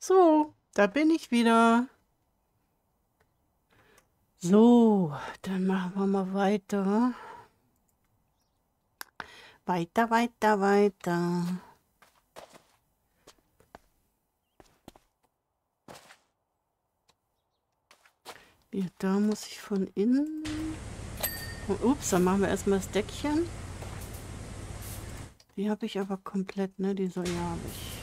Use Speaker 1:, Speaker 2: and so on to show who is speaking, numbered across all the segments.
Speaker 1: So, da bin ich wieder. So, dann machen wir mal weiter. Weiter, weiter, weiter. Ja, da muss ich von innen. Oh, ups, dann machen wir erstmal das Deckchen. Die habe ich aber komplett, ne? Die so, ja, habe ich.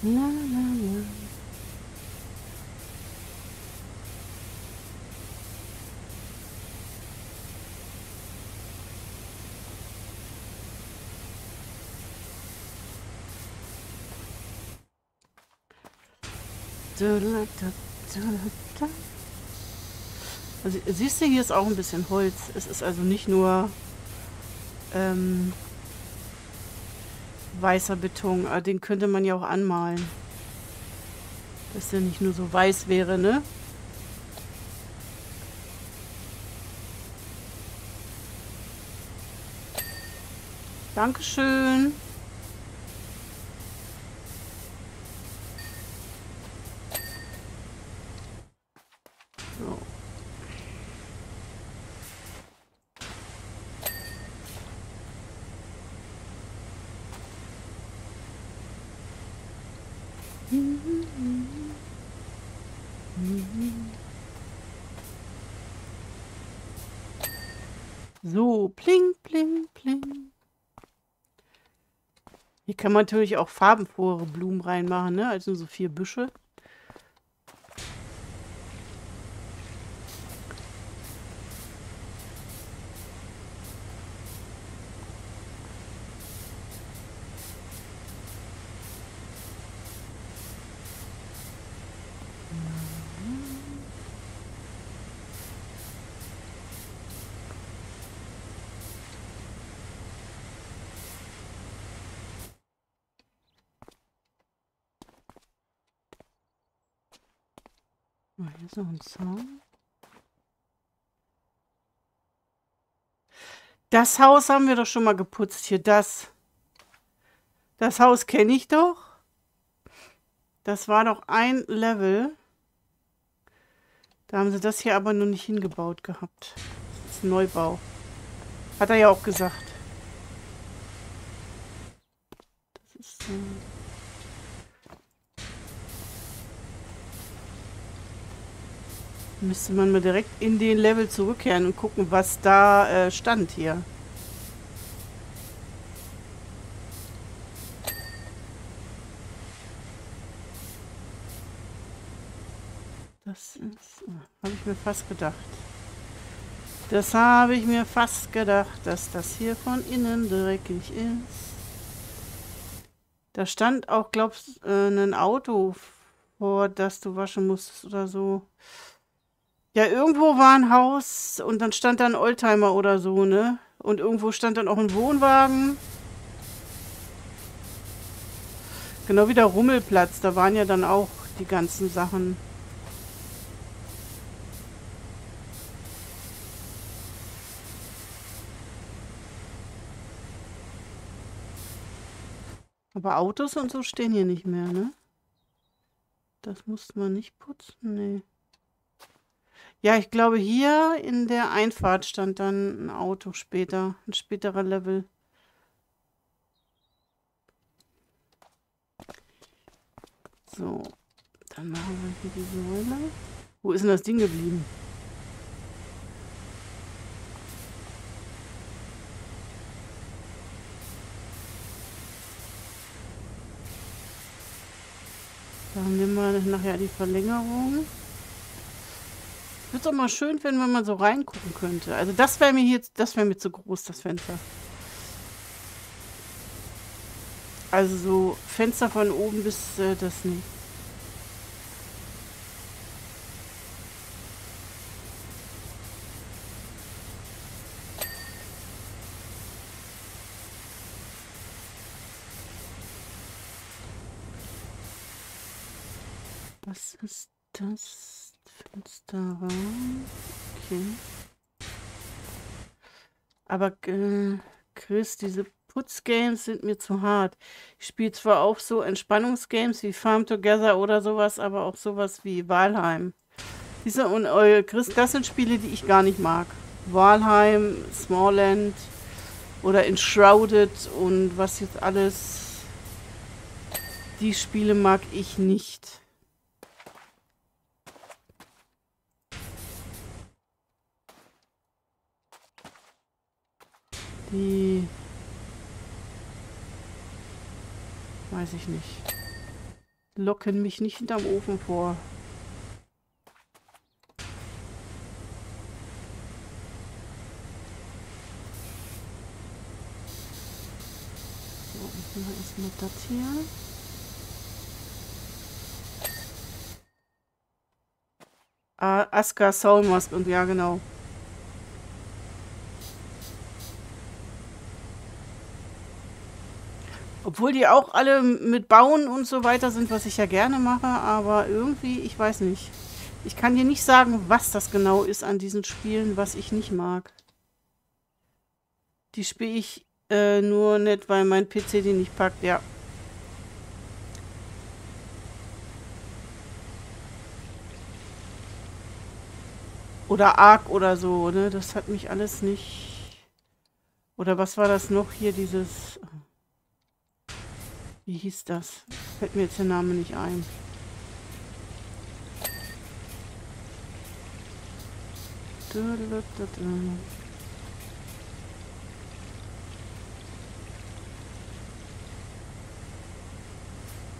Speaker 1: La, la, la. Also siehst du, hier ist auch ein bisschen Holz. Es ist also nicht nur ähm, weißer Beton. Aber den könnte man ja auch anmalen. Dass der nicht nur so weiß wäre, ne? Dankeschön. So. So, pling, pling, pling. Hier kann man natürlich auch farbenfrohere Blumen reinmachen, ne? Also so vier Büsche. Oh, hier noch ein Zaun. Das Haus haben wir doch schon mal geputzt. Hier, das. Das Haus kenne ich doch. Das war doch ein Level. Da haben sie das hier aber noch nicht hingebaut gehabt. Das ist ein Neubau. Hat er ja auch gesagt. Das ist... Äh Müsste man mal direkt in den Level zurückkehren und gucken, was da äh, stand hier. Das ist... Äh, habe ich mir fast gedacht. Das habe ich mir fast gedacht, dass das hier von innen dreckig ist. Da stand auch, glaubst du, äh, ein Auto vor, das du waschen musstest oder so. Ja, irgendwo war ein Haus und dann stand da ein Oldtimer oder so, ne? Und irgendwo stand dann auch ein Wohnwagen. Genau wie der Rummelplatz, da waren ja dann auch die ganzen Sachen. Aber Autos und so stehen hier nicht mehr, ne? Das musste man nicht putzen, nee. Ja, ich glaube, hier in der Einfahrt stand dann ein Auto später, ein späterer Level. So, dann machen wir hier die Säule. Wo ist denn das Ding geblieben? Da haben wir nachher die Verlängerung. Wird doch mal schön wenn man so reingucken könnte. Also das wäre mir hier, das wäre mir zu groß, das Fenster. Also so Fenster von oben bis äh, das nicht. Was ist das? Fensterraum. Okay. Aber äh, Chris, diese Putzgames sind mir zu hart. Ich spiele zwar auch so Entspannungsgames wie Farm Together oder sowas, aber auch sowas wie Walheim. Diese und äh, Chris, das sind Spiele, die ich gar nicht mag. Walheim, Smallland oder Enshrouded und was jetzt alles. Die Spiele mag ich nicht. Die weiß ich nicht. Locken mich nicht hinterm Ofen vor. So, machen wir erstmal das hier. Ah, Aska Soulmask und ja genau. Obwohl die auch alle mit Bauen und so weiter sind, was ich ja gerne mache, aber irgendwie, ich weiß nicht. Ich kann dir nicht sagen, was das genau ist an diesen Spielen, was ich nicht mag. Die spiele ich äh, nur nicht, weil mein PC die nicht packt, ja. Oder Arc oder so, ne? Das hat mich alles nicht... Oder was war das noch hier, dieses... Wie hieß das? Fällt mir jetzt der Name nicht ein.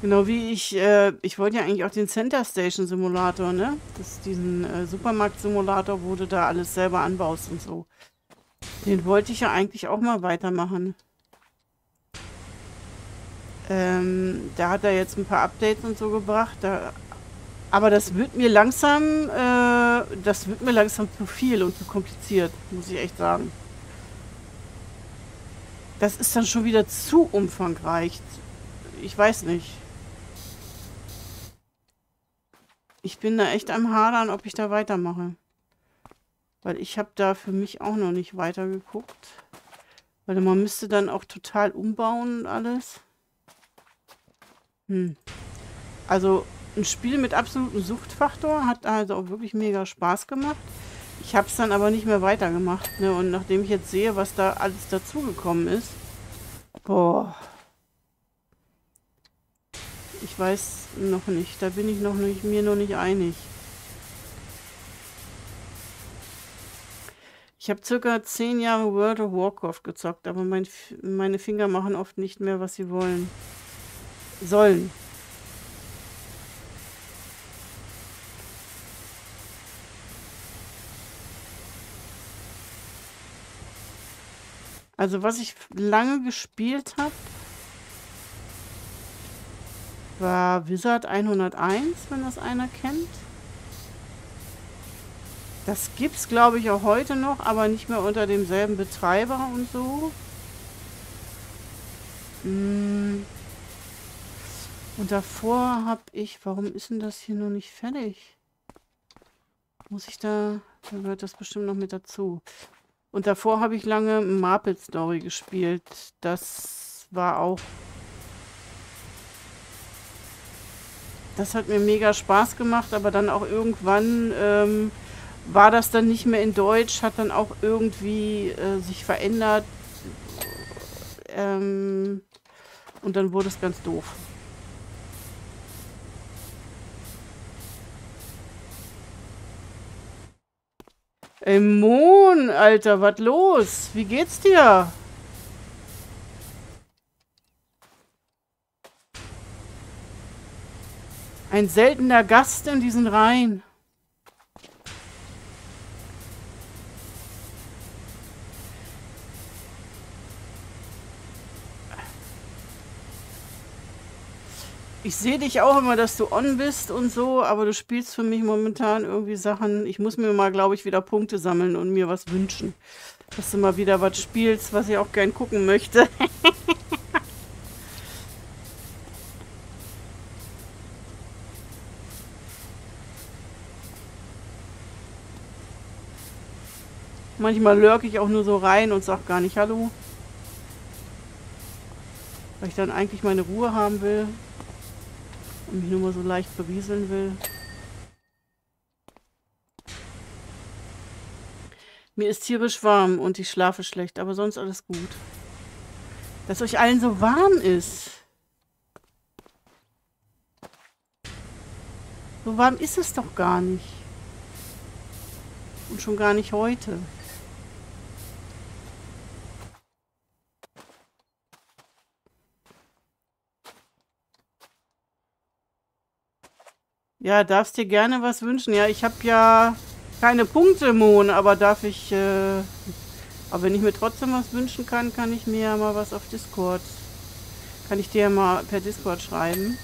Speaker 1: Genau wie ich, äh, ich wollte ja eigentlich auch den Center Station Simulator, ne? Das diesen äh, Supermarkt Simulator, wo du da alles selber anbaust und so. Den wollte ich ja eigentlich auch mal weitermachen. Ähm, da hat er jetzt ein paar Updates und so gebracht. Da, aber das wird mir langsam, äh, das wird mir langsam zu viel und zu kompliziert, muss ich echt sagen. Das ist dann schon wieder zu umfangreich. Ich weiß nicht. Ich bin da echt am Hadern, ob ich da weitermache. Weil ich habe da für mich auch noch nicht weitergeguckt. Weil man müsste dann auch total umbauen und alles. Hm. Also ein Spiel mit absolutem Suchtfaktor hat also auch wirklich mega Spaß gemacht. Ich habe es dann aber nicht mehr weitergemacht. Ne? Und nachdem ich jetzt sehe, was da alles dazugekommen ist, boah. Ich weiß noch nicht. Da bin ich noch nicht, mir noch nicht einig. Ich habe circa zehn Jahre World of Warcraft gezockt, aber mein, meine Finger machen oft nicht mehr, was sie wollen sollen. Also was ich lange gespielt habe, war Wizard 101, wenn das einer kennt. Das gibt es, glaube ich, auch heute noch, aber nicht mehr unter demselben Betreiber und so. Hm. Und davor habe ich... Warum ist denn das hier noch nicht fertig? Muss ich da... Da gehört das bestimmt noch mit dazu. Und davor habe ich lange Maple Story gespielt. Das war auch... Das hat mir mega Spaß gemacht, aber dann auch irgendwann ähm, war das dann nicht mehr in Deutsch, hat dann auch irgendwie äh, sich verändert. Ähm, und dann wurde es ganz doof. Ey, Mohn, Alter, was los? Wie geht's dir? Ein seltener Gast in diesen Reihen. Ich sehe dich auch immer, dass du on bist und so, aber du spielst für mich momentan irgendwie Sachen. Ich muss mir mal, glaube ich, wieder Punkte sammeln und mir was wünschen. Dass du mal wieder was spielst, was ich auch gern gucken möchte. Manchmal lurke ich auch nur so rein und sag gar nicht Hallo. Weil ich dann eigentlich meine Ruhe haben will. Und mich nur mal so leicht berieseln will. Mir ist tierisch warm und ich schlafe schlecht, aber sonst alles gut. Dass euch allen so warm ist. So warm ist es doch gar nicht. Und schon gar nicht heute. Ja, darfst dir gerne was wünschen. Ja, ich habe ja keine Punkte, Mon, aber darf ich... Äh, aber wenn ich mir trotzdem was wünschen kann, kann ich mir ja mal was auf Discord... Kann ich dir ja mal per Discord schreiben.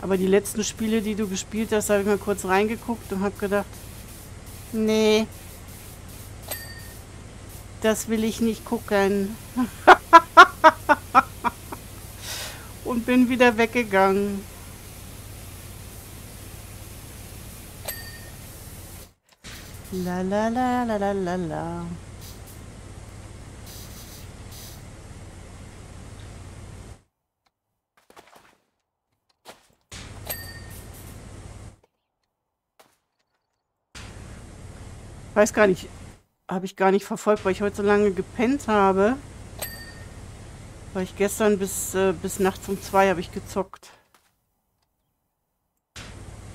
Speaker 1: Aber die letzten Spiele, die du gespielt hast, habe ich mal kurz reingeguckt und habe gedacht, Nee. Das will ich nicht gucken. Und bin wieder weggegangen. La la la la la la la. Weiß gar nicht, habe ich gar nicht verfolgt, weil ich heute so lange gepennt habe. Weil ich gestern bis, äh, bis nachts um zwei habe ich gezockt.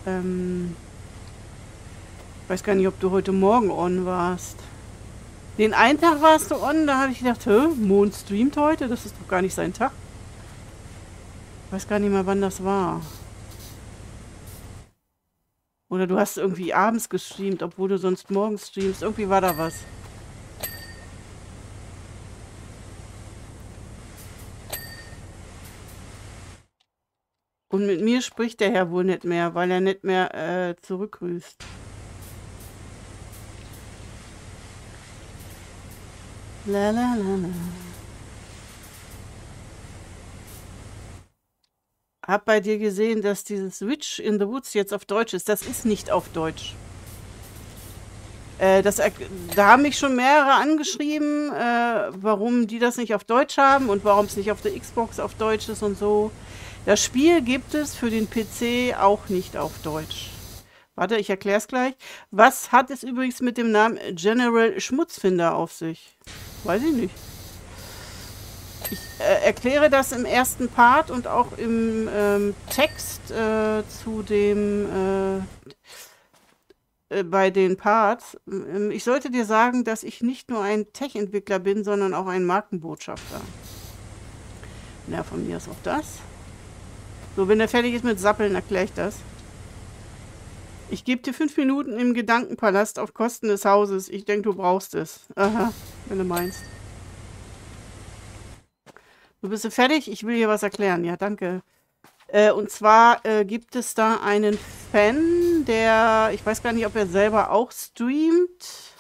Speaker 1: Ähm, weiß gar nicht, ob du heute Morgen on warst. Den einen Tag warst du on, da habe ich gedacht, hä, Mond streamt heute, das ist doch gar nicht sein Tag. weiß gar nicht mehr, wann das war. Oder du hast irgendwie abends gestreamt, obwohl du sonst morgens streamst. Irgendwie war da was. Und mit mir spricht der Herr wohl nicht mehr, weil er nicht mehr äh, zurückgrüßt. La la la la. Habe bei dir gesehen, dass dieses Witch in the Woods jetzt auf Deutsch ist. Das ist nicht auf Deutsch. Äh, das, da haben mich schon mehrere angeschrieben, äh, warum die das nicht auf Deutsch haben und warum es nicht auf der Xbox auf Deutsch ist und so. Das Spiel gibt es für den PC auch nicht auf Deutsch. Warte, ich erkläre es gleich. Was hat es übrigens mit dem Namen General Schmutzfinder auf sich? Weiß ich nicht. Ich äh, erkläre das im ersten Part und auch im ähm, Text äh, zu dem äh, äh, bei den Parts. Ähm, ich sollte dir sagen, dass ich nicht nur ein Tech-Entwickler bin, sondern auch ein Markenbotschafter. Na, von mir ist auch das. So, wenn er fertig ist mit Sappeln, erkläre ich das. Ich gebe dir fünf Minuten im Gedankenpalast auf Kosten des Hauses. Ich denke, du brauchst es. Aha, wenn du meinst. Du bist fertig? Ich will hier was erklären. Ja, danke. Äh, und zwar äh, gibt es da einen Fan, der, ich weiß gar nicht, ob er selber auch streamt.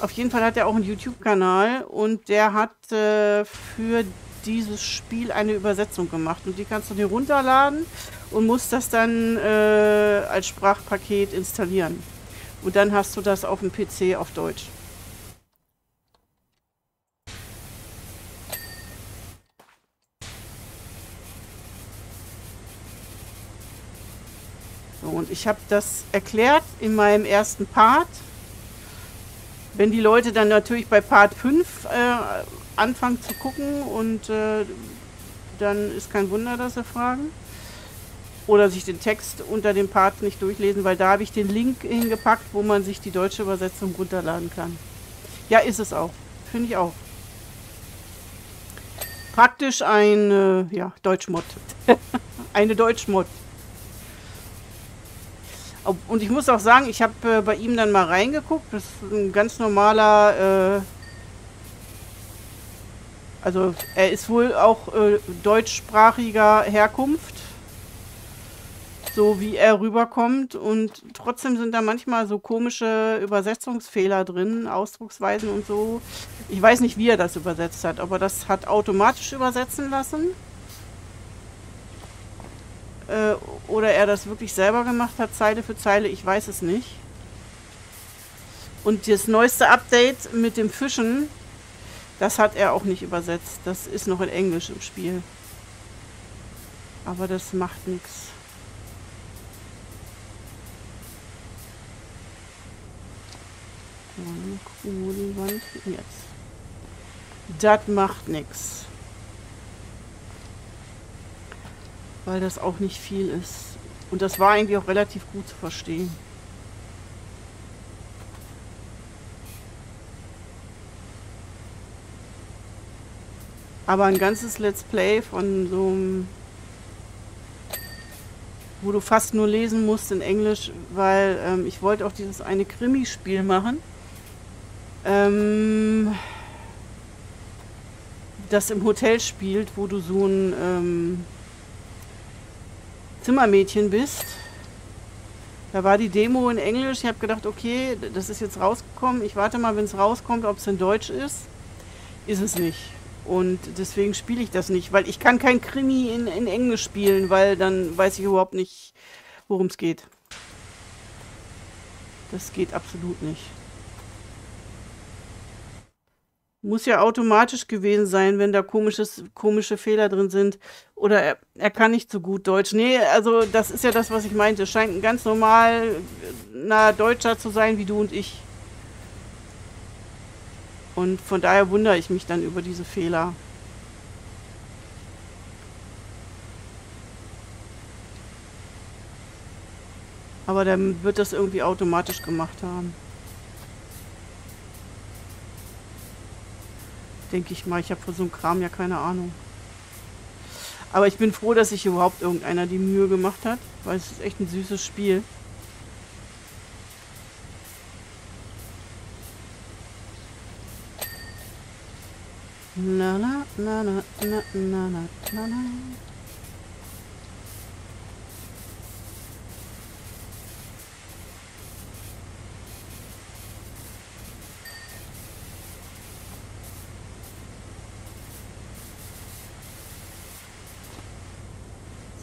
Speaker 1: Auf jeden Fall hat er auch einen YouTube-Kanal und der hat äh, für dieses Spiel eine Übersetzung gemacht. Und die kannst du dir runterladen und musst das dann äh, als Sprachpaket installieren. Und dann hast du das auf dem PC auf Deutsch. Und ich habe das erklärt in meinem ersten Part. Wenn die Leute dann natürlich bei Part 5 äh, anfangen zu gucken und äh, dann ist kein Wunder, dass sie fragen. Oder sich den Text unter dem Part nicht durchlesen, weil da habe ich den Link hingepackt, wo man sich die deutsche Übersetzung runterladen kann. Ja, ist es auch. Finde ich auch. Praktisch ein äh, ja, Deutschmod. Eine Deutschmod. Und ich muss auch sagen, ich habe äh, bei ihm dann mal reingeguckt. Das ist ein ganz normaler... Äh, also er ist wohl auch äh, deutschsprachiger Herkunft. so wie er rüberkommt. Und trotzdem sind da manchmal so komische Übersetzungsfehler drin, Ausdrucksweisen und so. Ich weiß nicht, wie er das übersetzt hat, ob er das hat automatisch übersetzen lassen. Äh, oder er das wirklich selber gemacht hat, Zeile für Zeile, ich weiß es nicht. Und das neueste Update mit dem Fischen, das hat er auch nicht übersetzt. Das ist noch in Englisch im Spiel. Aber das macht nichts. Jetzt. Das macht nichts. Weil das auch nicht viel ist. Und das war eigentlich auch relativ gut zu verstehen. Aber ein ganzes Let's Play von so einem wo du fast nur lesen musst in Englisch, weil ähm, ich wollte auch dieses eine Krimi-Spiel machen. Ähm, das im Hotel spielt, wo du so ein ähm, Zimmermädchen bist. Da war die Demo in Englisch. Ich habe gedacht, okay, das ist jetzt rausgekommen. Ich warte mal, wenn es rauskommt, ob es in Deutsch ist. Ist es nicht. Und deswegen spiele ich das nicht, weil ich kann kein Krimi in, in Englisch spielen, weil dann weiß ich überhaupt nicht, worum es geht. Das geht absolut nicht. Muss ja automatisch gewesen sein, wenn da komisches, komische Fehler drin sind. Oder er, er kann nicht so gut Deutsch. Nee, also das ist ja das, was ich meinte. Scheint ein ganz normal na, Deutscher zu sein wie du und ich. Und von daher wundere ich mich dann über diese Fehler. Aber dann wird das irgendwie automatisch gemacht haben. Denke ich mal. Ich habe von so einem Kram ja keine Ahnung. Aber ich bin froh, dass sich überhaupt irgendeiner die Mühe gemacht hat, weil es ist echt ein süßes Spiel. Na na na na na na na na.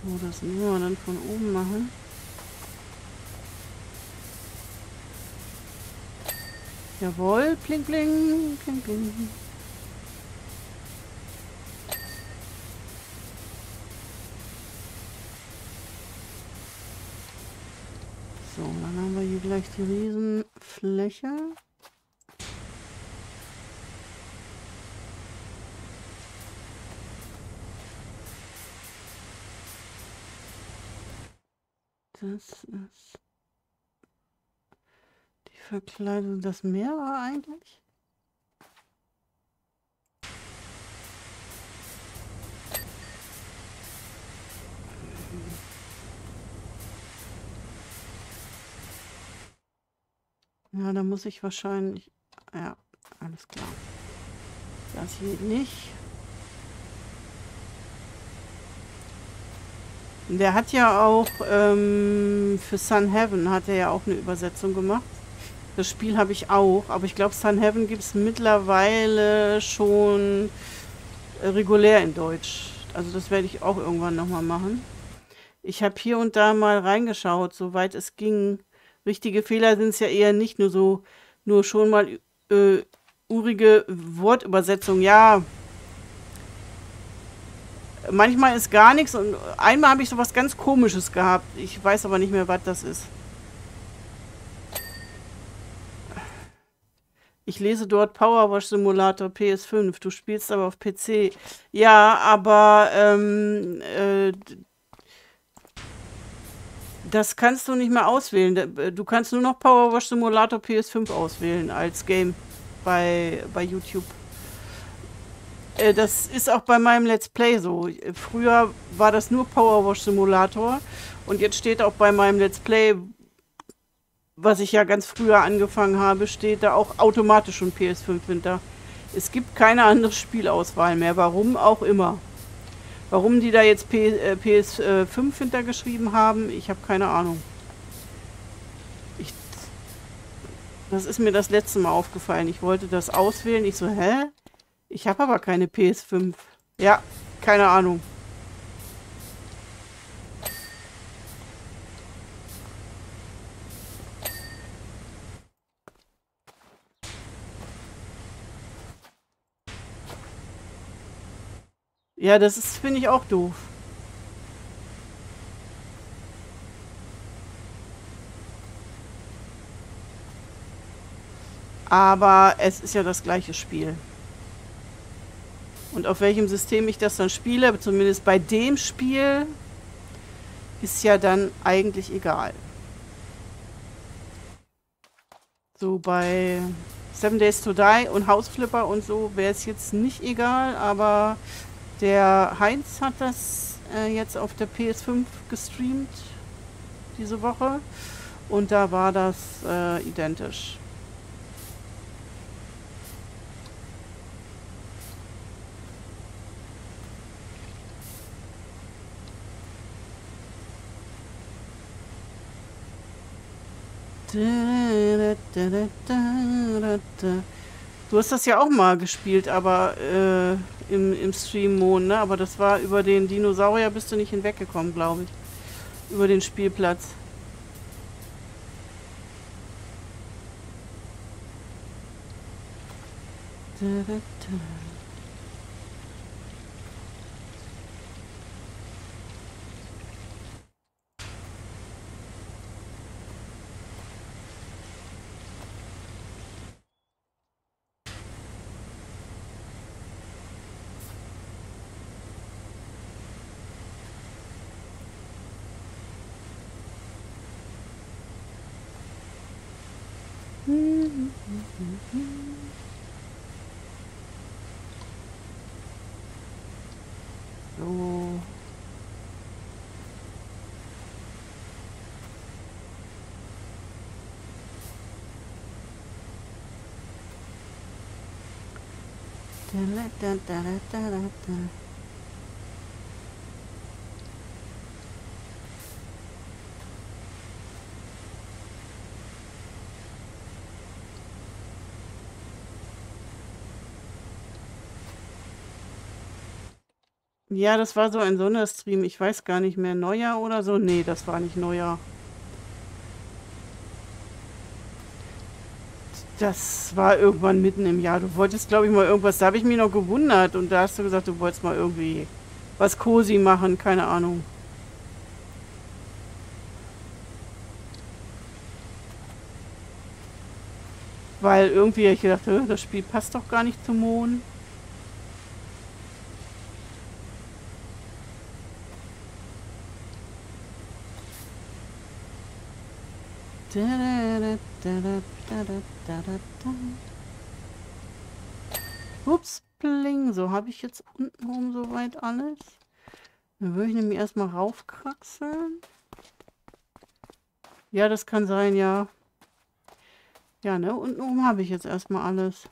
Speaker 1: So, das nur dann von oben machen. Jawohl, bling bling, bling bling. So, dann haben wir hier gleich die Riesenfläche. Das ist die Verkleidung das Meer war eigentlich. Ja, da muss ich wahrscheinlich... Ja, alles klar. Das geht nicht. Der hat ja auch ähm, für Sun Heaven hat er ja auch eine Übersetzung gemacht. Das Spiel habe ich auch, aber ich glaube Sun Heaven gibt es mittlerweile schon regulär in Deutsch. Also das werde ich auch irgendwann nochmal machen. Ich habe hier und da mal reingeschaut, soweit es ging. Richtige Fehler sind es ja eher nicht nur so, nur schon mal äh, urige Wortübersetzung. Ja, manchmal ist gar nichts und einmal habe ich so was ganz Komisches gehabt. Ich weiß aber nicht mehr, was das ist. Ich lese dort Powerwash Simulator PS5. Du spielst aber auf PC. Ja, aber ähm, äh, das kannst du nicht mehr auswählen. Äh, du kannst nur noch Power Wash Simulator PS5 auswählen als Game bei, bei YouTube. Äh, das ist auch bei meinem Let's Play so. Früher war das nur Power Wash Simulator und jetzt steht auch bei meinem Let's Play, was ich ja ganz früher angefangen habe, steht da auch automatisch schon PS5 hinter. Es gibt keine andere Spielauswahl mehr, warum auch immer. Warum die da jetzt P äh, PS5 hintergeschrieben haben, ich habe keine Ahnung. Ich, das ist mir das letzte Mal aufgefallen. Ich wollte das auswählen. Ich so, hä? Ich habe aber keine PS5. Ja, keine Ahnung. Ja, das ist, finde ich, auch doof. Aber es ist ja das gleiche Spiel. Und auf welchem System ich das dann spiele, zumindest bei dem Spiel, ist ja dann eigentlich egal. So bei Seven Days to Die und House Flipper und so wäre es jetzt nicht egal, aber der Heinz hat das äh, jetzt auf der PS5 gestreamt diese Woche und da war das äh, identisch. Du hast das ja auch mal gespielt, aber äh, im, im Stream-Mond, ne? Aber das war über den Dinosaurier bist du nicht hinweggekommen, glaube ich. Über den Spielplatz. Da, da, da. So. Da, da, da, da, da, da. Ja, das war so ein Sonderstream. Ich weiß gar nicht mehr. Neujahr oder so? Nee, das war nicht Neujahr. Das war irgendwann mitten im Jahr. Du wolltest, glaube ich, mal irgendwas. Da habe ich mich noch gewundert. Und da hast du gesagt, du wolltest mal irgendwie was cozy machen. Keine Ahnung. Weil irgendwie ich gedacht, das Spiel passt doch gar nicht zum Mond. Ups, bling. So, habe ich jetzt untenrum soweit alles? Dann würde ich nämlich erstmal raufkraxeln. Ja, das kann sein, ja. Ja, ne? Untenrum habe ich jetzt erstmal alles.